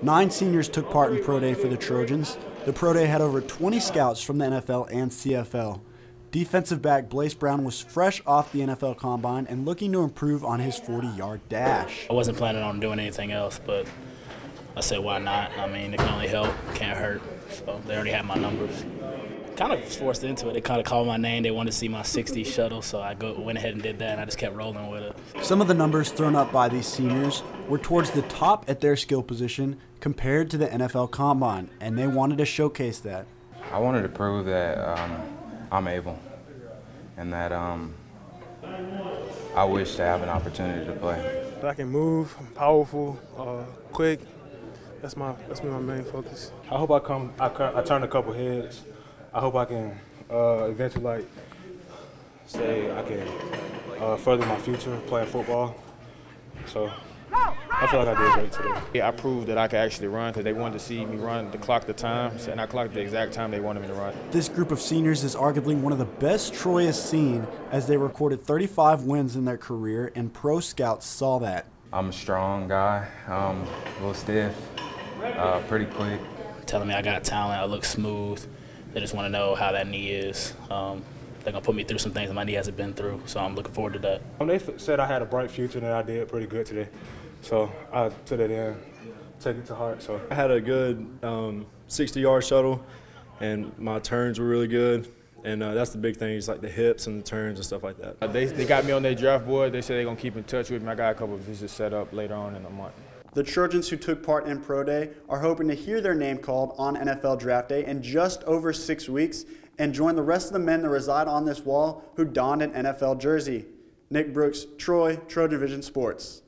Nine seniors took part in Pro Day for the Trojans. The Pro Day had over 20 scouts from the NFL and CFL. Defensive back Blace Brown was fresh off the NFL Combine and looking to improve on his 40-yard dash. I wasn't planning on doing anything else, but I said, why not? I mean, it can only help, can't hurt. So they already had my numbers. Kind of forced into it. They kind of called my name. They wanted to see my 60 shuttle, so I go, went ahead and did that, and I just kept rolling with it. Some of the numbers thrown up by these seniors were towards the top at their skill position compared to the NFL Combine, and they wanted to showcase that. I wanted to prove that um, I'm able and that um, I wish to have an opportunity to play. I can move, I'm powerful, uh, quick, that's my that's my main focus. I hope I come I, I turn a couple heads. I hope I can uh, eventually like say I can uh, further my future playing football. So I feel like I did great today. Yeah, I proved that I could actually run because they wanted to see me run the clock the time, and I clocked the exact time they wanted me to run. This group of seniors is arguably one of the best Troy has seen as they recorded 35 wins in their career, and pro scouts saw that. I'm a strong guy, um, a little stiff, uh, pretty quick. Telling me I got talent, I look smooth. They just want to know how that knee is. Um, they're gonna put me through some things my knee hasn't been through, so I'm looking forward to that. Um, they said I had a bright future, and I did pretty good today. So I took that in, take it to heart. So I had a good 60-yard um, shuttle, and my turns were really good. And uh, that's the big thing, is like the hips and the turns and stuff like that. Uh, they, they got me on their draft board. They said they're going to keep in touch with me. I got a couple of visits set up later on in the month. The Trojans who took part in Pro Day are hoping to hear their name called on NFL Draft Day in just over six weeks and join the rest of the men that reside on this wall who donned an NFL jersey. Nick Brooks, Troy, Trojan Vision Sports.